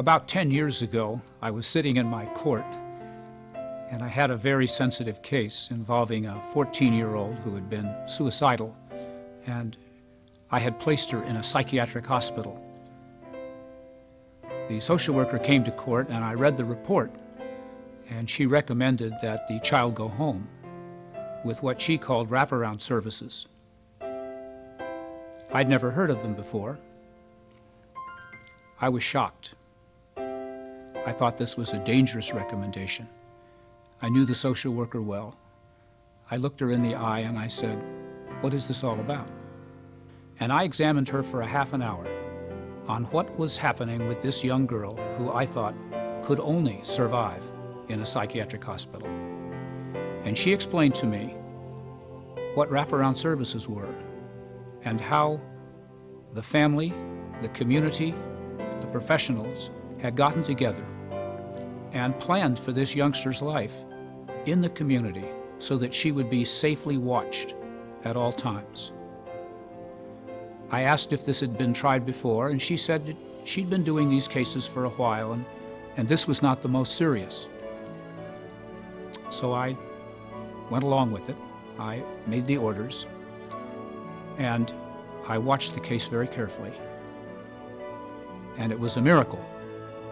About 10 years ago, I was sitting in my court and I had a very sensitive case involving a 14 year old who had been suicidal, and I had placed her in a psychiatric hospital. The social worker came to court and I read the report, and she recommended that the child go home with what she called wraparound services. I'd never heard of them before. I was shocked. I thought this was a dangerous recommendation. I knew the social worker well. I looked her in the eye and I said, What is this all about? And I examined her for a half an hour on what was happening with this young girl who I thought could only survive in a psychiatric hospital. And she explained to me what wraparound services were and how the family, the community, the professionals had gotten together and planned for this youngster's life in the community so that she would be safely watched at all times. I asked if this had been tried before, and she said that she'd been doing these cases for a while, and, and this was not the most serious. So I went along with it. I made the orders, and I watched the case very carefully. And it was a miracle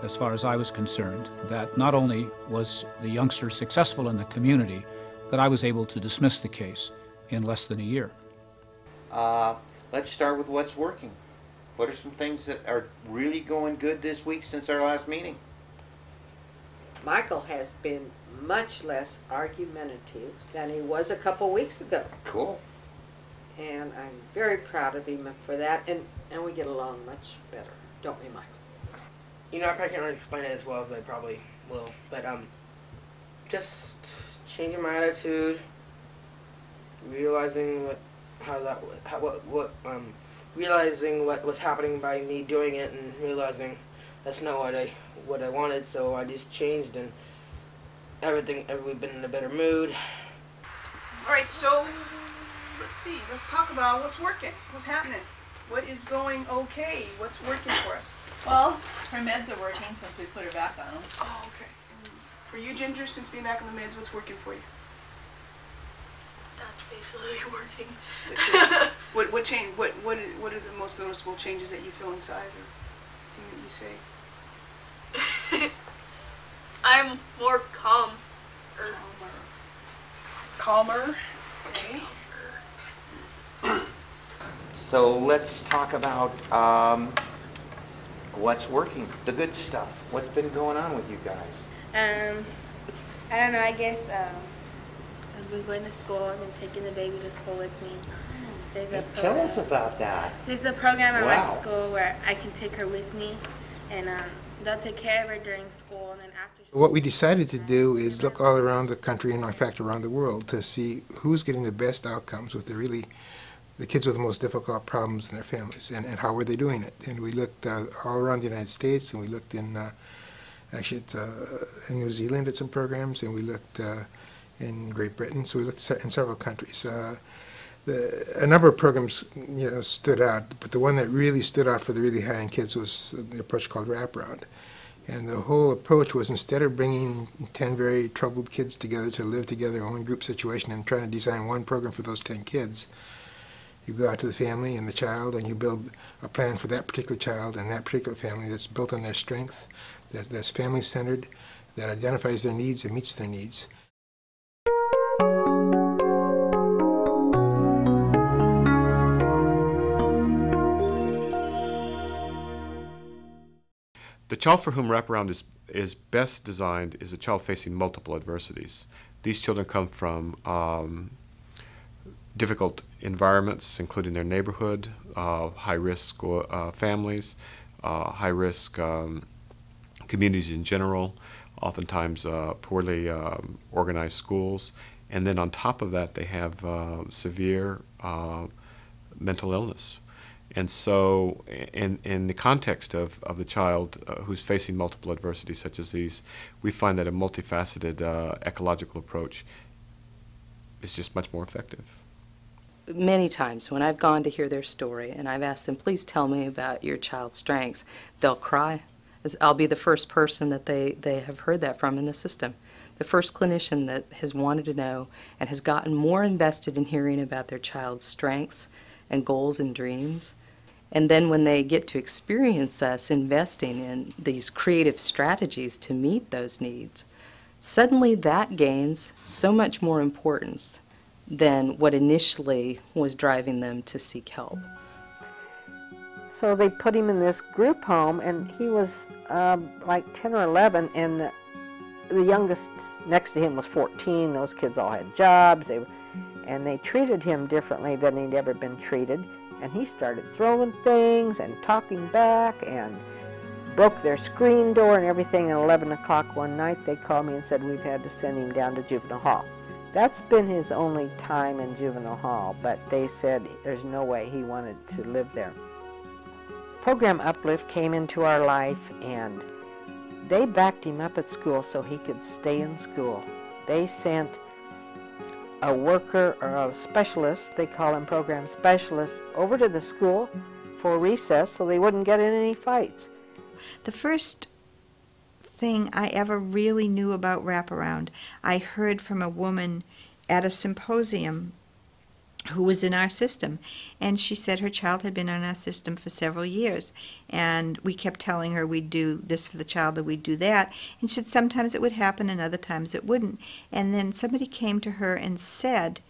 as far as I was concerned, that not only was the youngster successful in the community, but I was able to dismiss the case in less than a year. Uh, let's start with what's working. What are some things that are really going good this week since our last meeting? Michael has been much less argumentative than he was a couple weeks ago. Cool. And I'm very proud of him for that. And, and we get along much better, don't we, Michael? You know, I probably can't really explain it as well as I probably will, but um, just changing my attitude, realizing what, how that, how, what, what, um, realizing what was happening by me doing it, and realizing that's not what I, what I wanted. So I just changed, and everything, we've been in a better mood. All right, so let's see. Let's talk about what's working, what's happening, what is going okay, what's working for us. Well, her meds are working since we put her back on them. Oh, okay. For you, Ginger, since being back on the meds, what's working for you? That's basically working. what what change? What what are, what are the most noticeable changes that you feel inside, or thing that you say? I'm more calm. Calmer. Calmer. Okay. So let's talk about um, what's working, the good stuff. What's been going on with you guys? Um, I don't know. I guess um, I've been going to school. I've been taking the baby to school with me. There's a program, Tell us about that. There's a program at wow. my school where I can take her with me, and um, they'll take care of her during school and then after. School. What we decided to do is look all around the country and in fact around the world to see who's getting the best outcomes with the really the kids with the most difficult problems in their families and, and how were they doing it. And we looked uh, all around the United States and we looked in, uh, actually uh, in New Zealand at some programs and we looked uh, in Great Britain. So we looked in several countries. Uh, the, a number of programs you know, stood out, but the one that really stood out for the really high-end kids was the approach called wraparound. And the whole approach was instead of bringing 10 very troubled kids together to live together in one group situation and trying to design one program for those 10 kids, you go out to the family and the child and you build a plan for that particular child and that particular family that's built on their strength, that, that's family centered, that identifies their needs and meets their needs. The child for whom wraparound is, is best designed is a child facing multiple adversities. These children come from um, difficult environments, including their neighborhood, uh, high risk uh, families, uh, high risk um, communities in general, oftentimes uh, poorly um, organized schools. And then on top of that, they have uh, severe uh, mental illness. And so, in, in the context of, of the child who's facing multiple adversities such as these, we find that a multifaceted ecological approach is just much more effective many times when I've gone to hear their story and I've asked them, please tell me about your child's strengths, they'll cry I'll be the first person that they, they have heard that from in the system. The first clinician that has wanted to know and has gotten more invested in hearing about their child's strengths and goals and dreams. And then when they get to experience us investing in these creative strategies to meet those needs, suddenly that gains so much more importance than what initially was driving them to seek help. So they put him in this group home, and he was um, like 10 or 11, and the youngest next to him was 14. Those kids all had jobs, they, and they treated him differently than he'd ever been treated. And he started throwing things and talking back and broke their screen door and everything. At 11 o'clock one night, they called me and said we've had to send him down to juvenile hall. That's been his only time in juvenile hall, but they said there's no way he wanted to live there. Program Uplift came into our life and they backed him up at school so he could stay in school. They sent a worker or a specialist, they call them program specialists, over to the school for recess so they wouldn't get in any fights. The first thing I ever really knew about wraparound, I heard from a woman at a symposium who was in our system. And she said her child had been in our system for several years. And we kept telling her we'd do this for the child or we'd do that. And she said sometimes it would happen and other times it wouldn't. And then somebody came to her and said,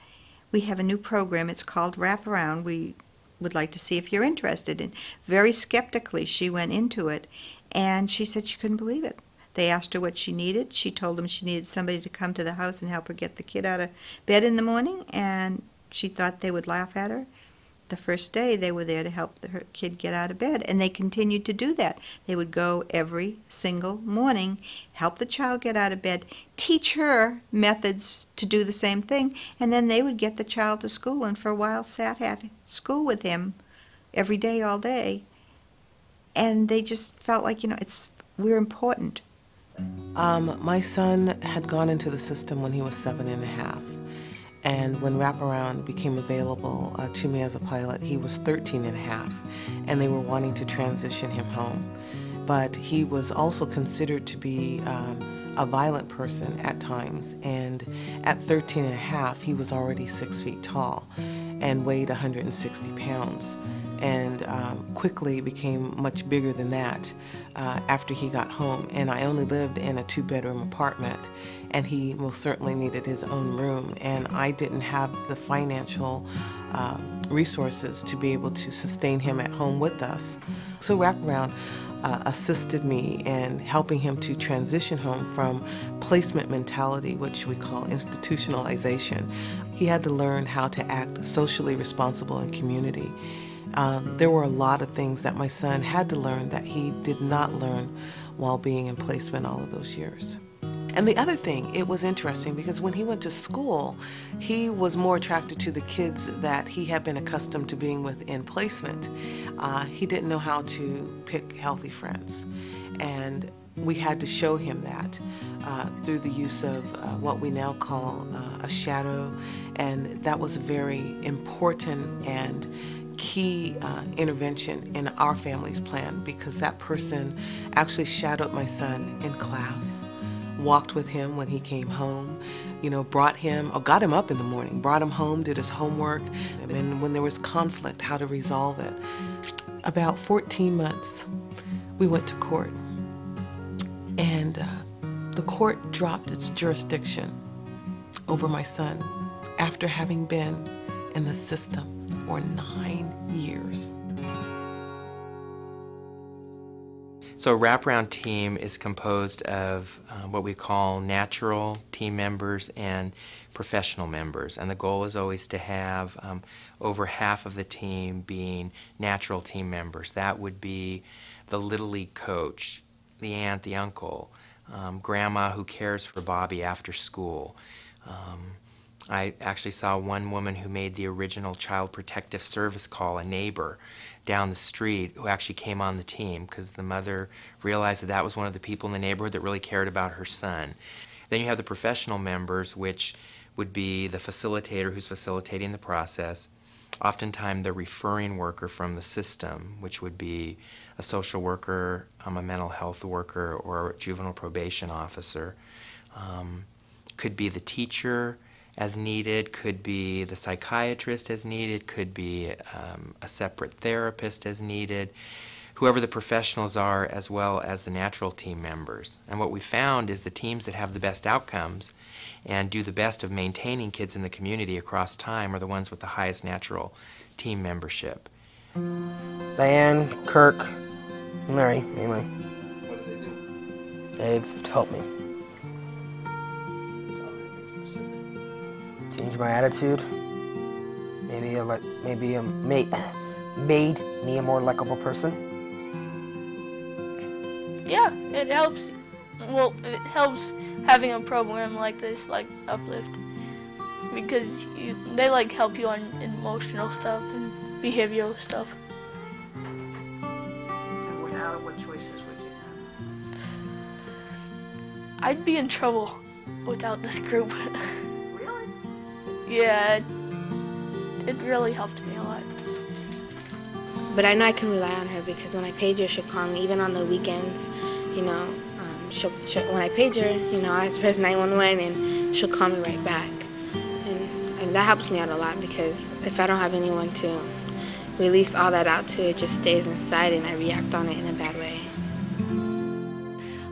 We have a new program. It's called Wraparound. We would like to see if you're interested. And very skeptically, she went into it. And she said she couldn't believe it. They asked her what she needed. She told them she needed somebody to come to the house and help her get the kid out of bed in the morning. And she thought they would laugh at her. The first day they were there to help the, her kid get out of bed, and they continued to do that. They would go every single morning, help the child get out of bed, teach her methods to do the same thing, and then they would get the child to school and for a while sat at school with him every day, all day. And they just felt like, you know, it's we're important. Um, my son had gone into the system when he was seven and a half. And when Wraparound became available uh, to me as a pilot, he was 13 and a half, and they were wanting to transition him home. But he was also considered to be um, a violent person at times, and at 13 and a half, he was already six feet tall and weighed 160 pounds, and um, quickly became much bigger than that uh, after he got home. And I only lived in a two bedroom apartment and he most certainly needed his own room. And I didn't have the financial uh, resources to be able to sustain him at home with us. So Wraparound uh, assisted me in helping him to transition home from placement mentality, which we call institutionalization. He had to learn how to act socially responsible in community. Um, there were a lot of things that my son had to learn that he did not learn while being in placement all of those years. And the other thing, it was interesting because when he went to school, he was more attracted to the kids that he had been accustomed to being with in placement. Uh, he didn't know how to pick healthy friends. And we had to show him that uh, through the use of uh, what we now call uh, a shadow. And that was very important and key uh, intervention in our family's plan because that person actually shadowed my son in class walked with him when he came home, you know, brought him, or got him up in the morning, brought him home, did his homework, and when there was conflict, how to resolve it. About 14 months, we went to court, and uh, the court dropped its jurisdiction over my son after having been in the system for nine years. So a wraparound team is composed of uh, what we call natural team members and professional members. And the goal is always to have um, over half of the team being natural team members. That would be the Little League coach, the aunt, the uncle, um, grandma who cares for Bobby after school. Um, I actually saw one woman who made the original Child Protective Service call, a neighbor down the street who actually came on the team because the mother realized that that was one of the people in the neighborhood that really cared about her son. Then you have the professional members, which would be the facilitator who's facilitating the process. oftentimes the referring worker from the system, which would be a social worker, um, a mental health worker, or a juvenile probation officer. Um, could be the teacher as needed, could be the psychiatrist as needed, could be um, a separate therapist as needed, whoever the professionals are, as well as the natural team members. And what we found is the teams that have the best outcomes and do the best of maintaining kids in the community across time are the ones with the highest natural team membership. Diane, Kirk, Mary, mainly. What did They've helped me. Change my attitude. Maybe a like maybe a made made me a more likable person. Yeah, it helps. Well, it helps having a program like this, like Uplift, because you, they like help you on emotional stuff and behavioral stuff. And without it, what choices would you have? I'd be in trouble without this group. Yeah, it, it really helped me a lot. But I know I can rely on her because when I page her, she'll call me, even on the weekends. You know, um, she'll, she'll, when I page her, you know, I press 911 and she'll call me right back. And, and that helps me out a lot because if I don't have anyone to release all that out to, it just stays inside and I react on it in a bad way.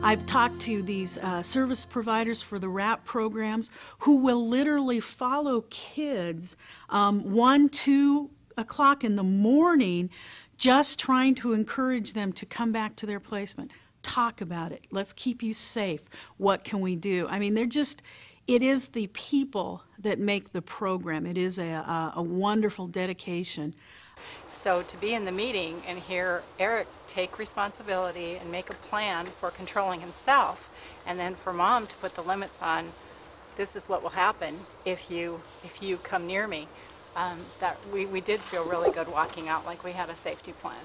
I've talked to these uh, service providers for the RAP programs who will literally follow kids um, one, two o'clock in the morning, just trying to encourage them to come back to their placement. Talk about it. Let's keep you safe. What can we do? I mean, they're just, it is the people that make the program. It is a, a, a wonderful dedication. So to be in the meeting and hear Eric take responsibility and make a plan for controlling himself, and then for mom to put the limits on, this is what will happen if you if you come near me. Um, that we, we did feel really good walking out like we had a safety plan.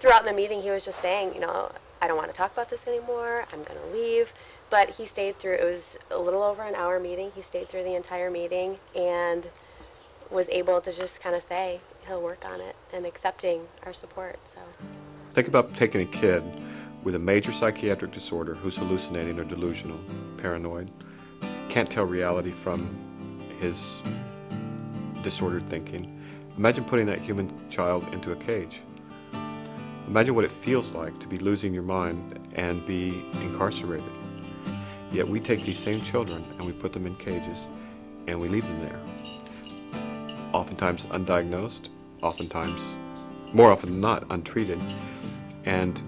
Throughout the meeting, he was just saying, you know, I don't want to talk about this anymore. I'm going to leave. But he stayed through. It was a little over an hour meeting. He stayed through the entire meeting and was able to just kind of say he'll work on it and accepting our support. So Think about taking a kid with a major psychiatric disorder who's hallucinating or delusional, paranoid, can't tell reality from his disordered thinking. Imagine putting that human child into a cage. Imagine what it feels like to be losing your mind and be incarcerated. Yet we take these same children and we put them in cages and we leave them there. Oftentimes undiagnosed, oftentimes, more often than not, untreated. And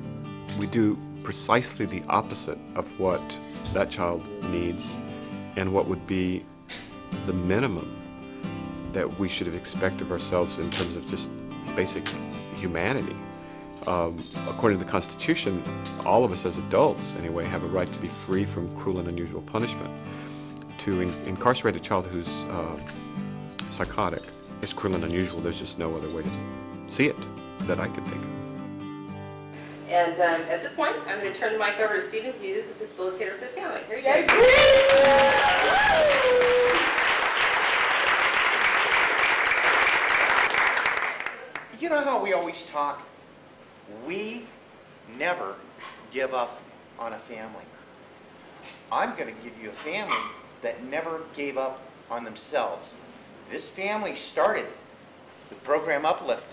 we do precisely the opposite of what that child needs and what would be the minimum that we should have expected of ourselves in terms of just basic humanity. Um, according to the Constitution, all of us as adults, anyway, have a right to be free from cruel and unusual punishment. To in incarcerate a child who's uh, psychotic is cruel and unusual. There's just no other way to see it that I can think of. And um, at this point, I'm going to turn the mic over to Stephen Hughes, the facilitator for the family. Here you go. You know how we always talk? We never give up on a family. I'm going to give you a family that never gave up on themselves. This family started the program Uplift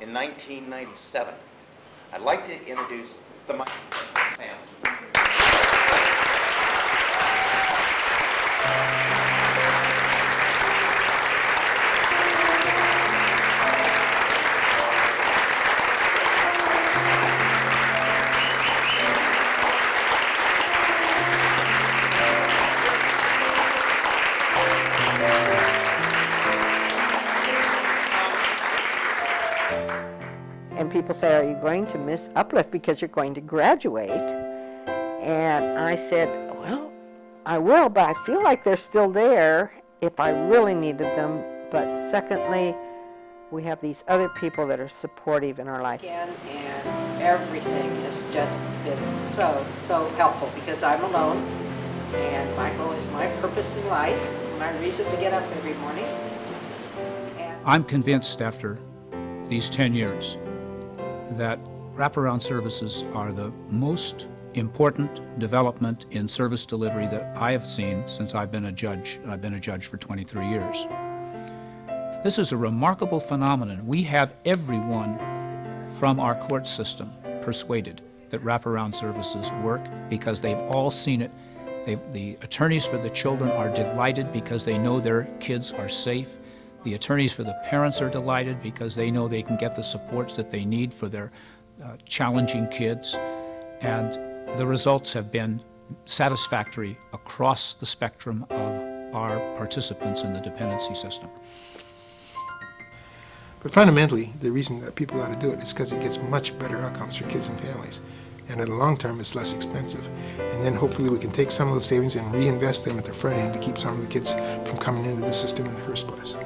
in 1997. I'd like to introduce the Mi- family. Say, Are you going to miss Uplift because you're going to graduate? And I said, Well, I will, but I feel like they're still there if I really needed them. But secondly, we have these other people that are supportive in our life. Again, and everything has just been so, so helpful because I'm alone and Michael is my purpose in life, my reason to get up every morning. And I'm convinced after these 10 years that wraparound services are the most important development in service delivery that I have seen since I've been a judge. I've been a judge for 23 years. This is a remarkable phenomenon. We have everyone from our court system persuaded that wraparound services work because they've all seen it. They've, the attorneys for the children are delighted because they know their kids are safe. The attorneys for the parents are delighted because they know they can get the supports that they need for their uh, challenging kids. And the results have been satisfactory across the spectrum of our participants in the dependency system. But fundamentally, the reason that people ought to do it is because it gets much better outcomes for kids and families. And in the long term, it's less expensive. And then hopefully we can take some of those savings and reinvest them at the front end to keep some of the kids from coming into the system in the first place.